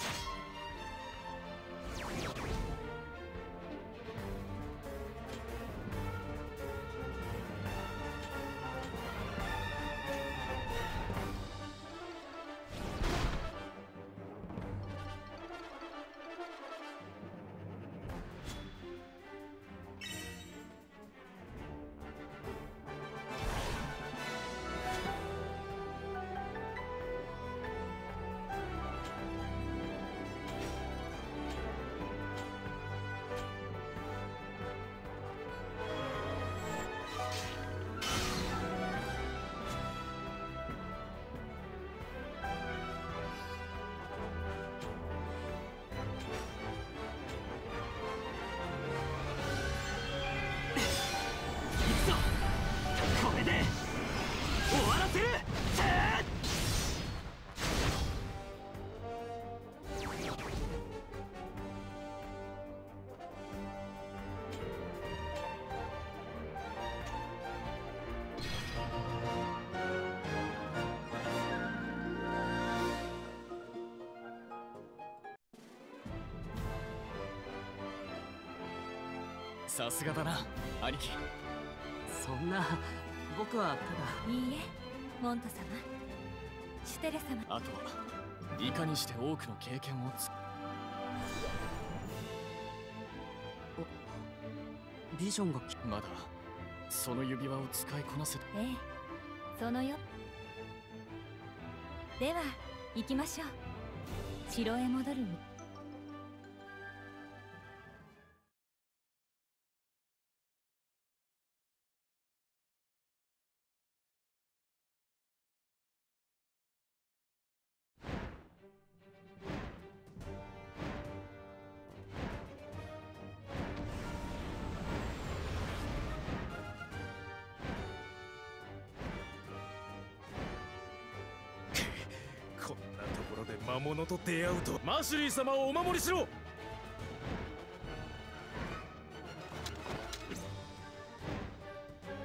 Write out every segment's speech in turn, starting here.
Yeah. さすがだな兄貴。そんな僕はただ。いいえモント様。シュテレ様。あとはいかにして多くの経験をつビジョンがきまだその指輪を使いこなせてええそのよ。では行きましょう。城へ戻る魔物と出会うとマシュリー様をお守りしろ。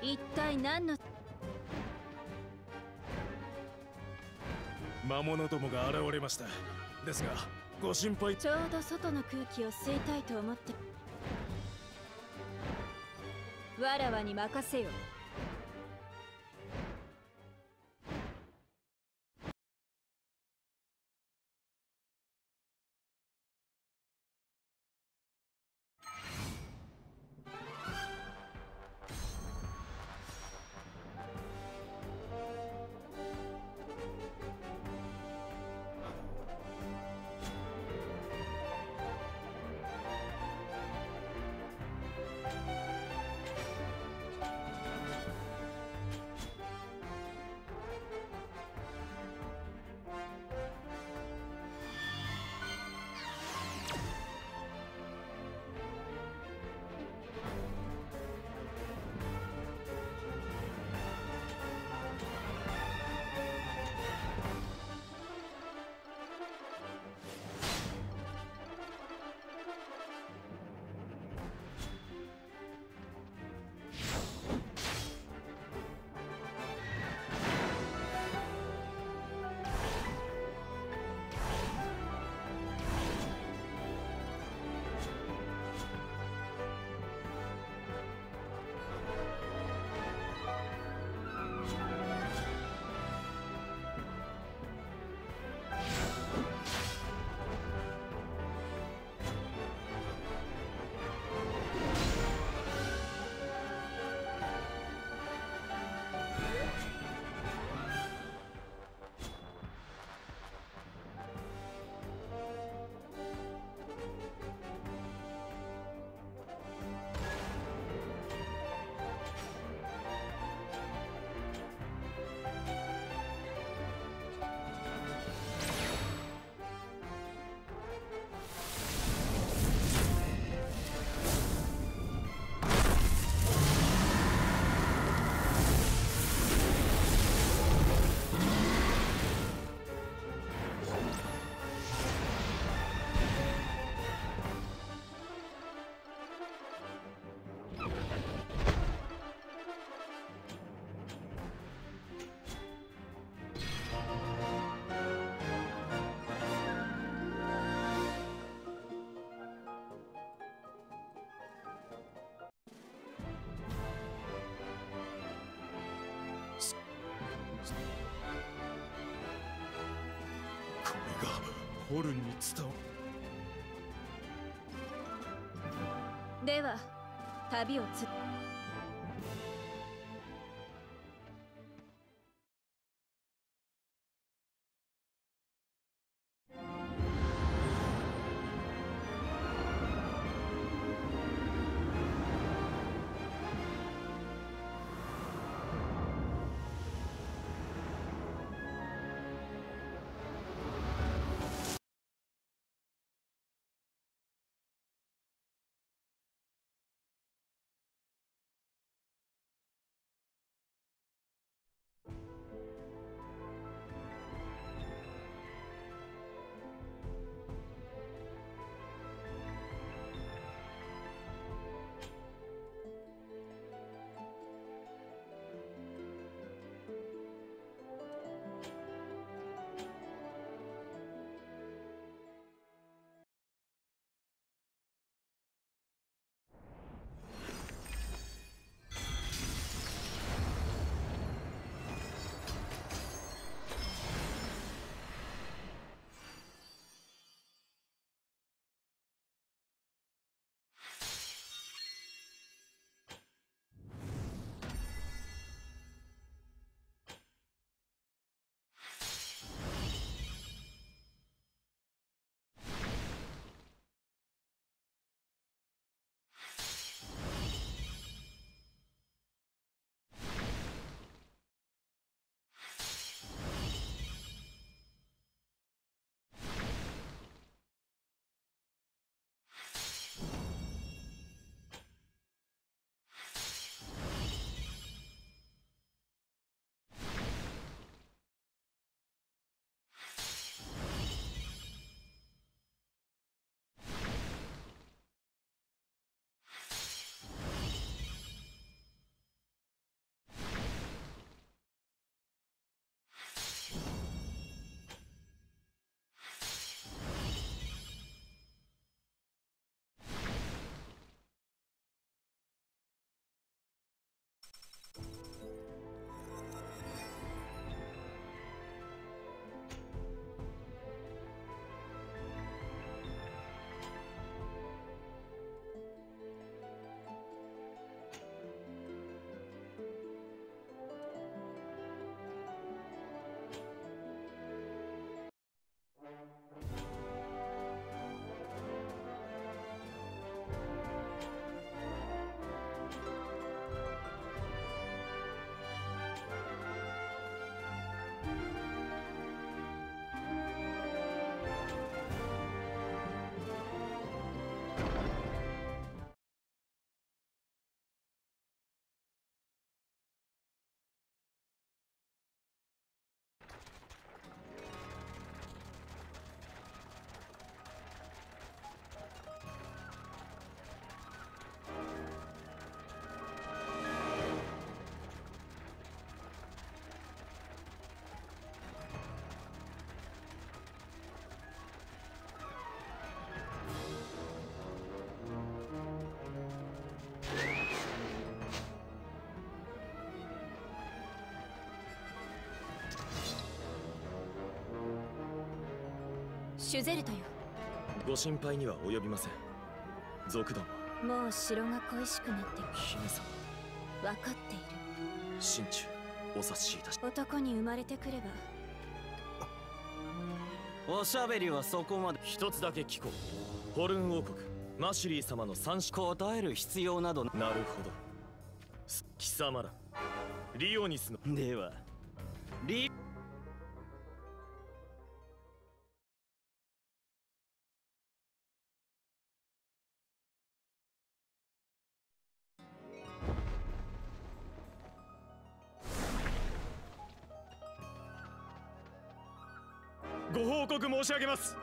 一体何の？魔物どもが現れました。ですがご心配。ちょうど外の空気を吸いたいと思って。わらわに任せよホルンに伝わでは旅をつシュゼルトよ。ご心配には及びません。族団は。もう城が恋しくなって姫様。分かっている。心中お察しいたし。男に生まれてくれば。おしゃべりはそこまで。一つだけ聞こう。ホルン王国マシュリー様の三子答える必要などな。るほど。す貴様らリオニスの。ではリ申し上げます。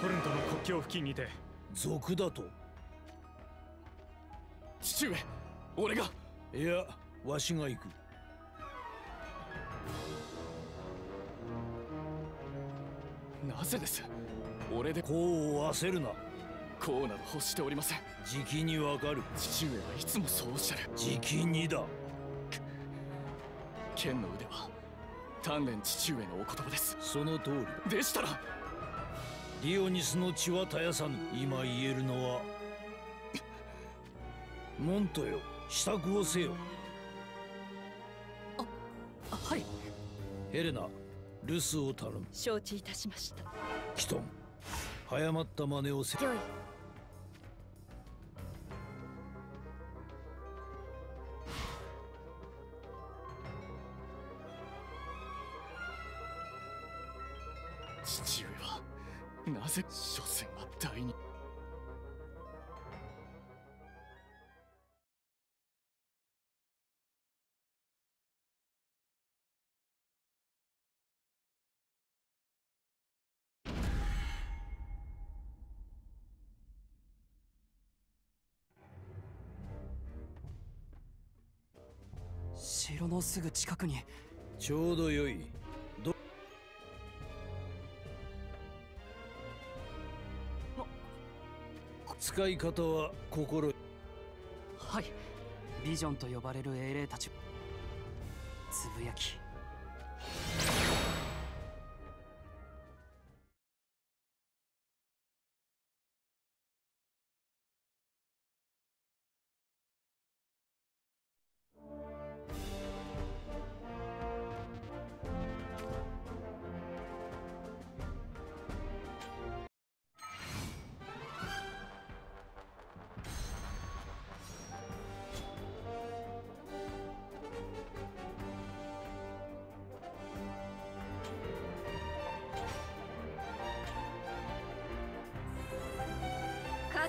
ホルンとの国境付近にて。族だと？父上俺が。いやわしが行く。なぜです？俺で。こう焦るな。こうなど欲しておりません。じきにわかる。父上はいつもそうおっしゃる。じきにだ。剣の腕は鍛錬父上のお言葉です。その通りだ。でしたらリオニスの血は絶やさぬ。今言えるのは。モントよ。支度をせよ。はい。ヘレナ留守を頼む。承知いたしました。キトン早まった真似をせ御意父上はなぜ所詮は第二。城のすぐ近くに。ちょうどよい使い方は心はい。ビジョンと呼ばれる英霊たち。つぶやき。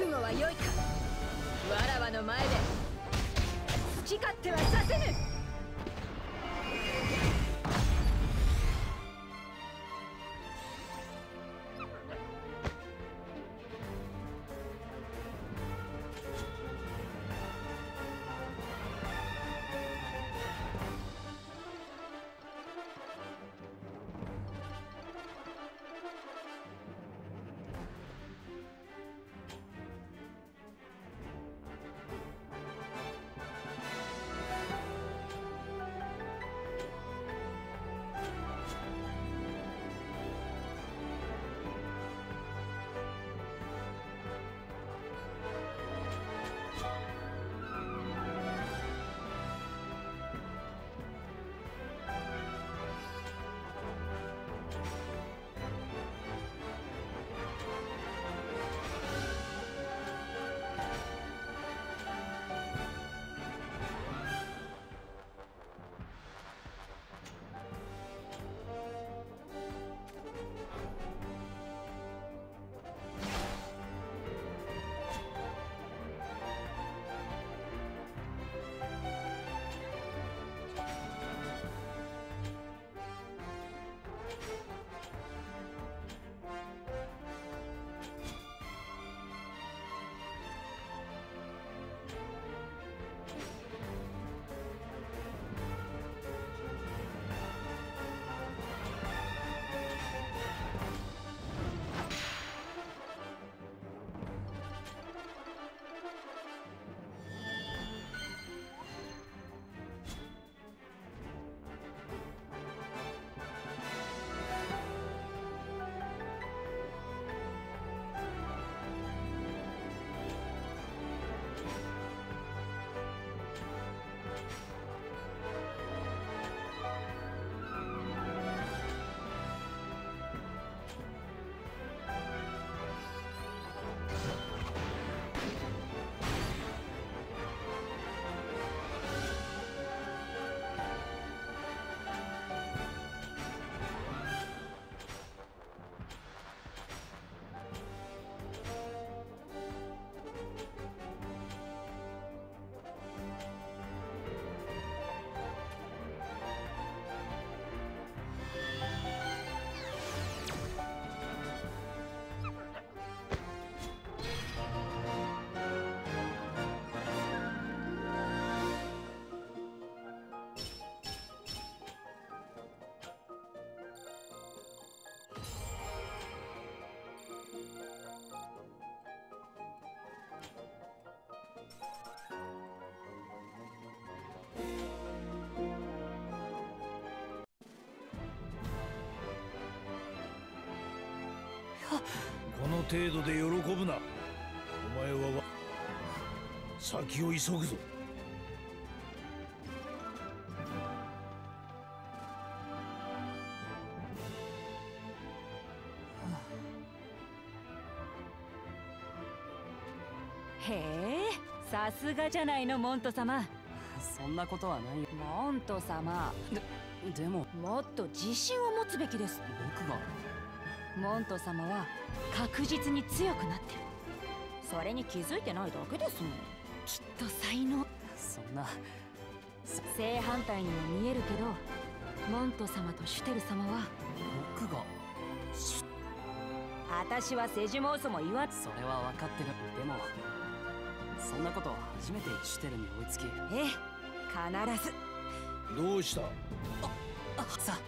覚悟は良いか。わらわの前で。好き勝手はさせぬ。この程度で喜ぶな。お前は先を急ぐぞ。がじゃないのモント様。そんなことはないよ。モント様。でも。もっと自信を持つべきです。僕が？モント様は確実に強くなってる。それに気づいてないだけですもん。きっと才能。そんな。正反対にも見えるけどモント様とシュテル様は。僕が？私はセジモースも言わそれは分かってる。でもそんなこと初めてシュテルに追いつき。ええ必ず。どうした？あさ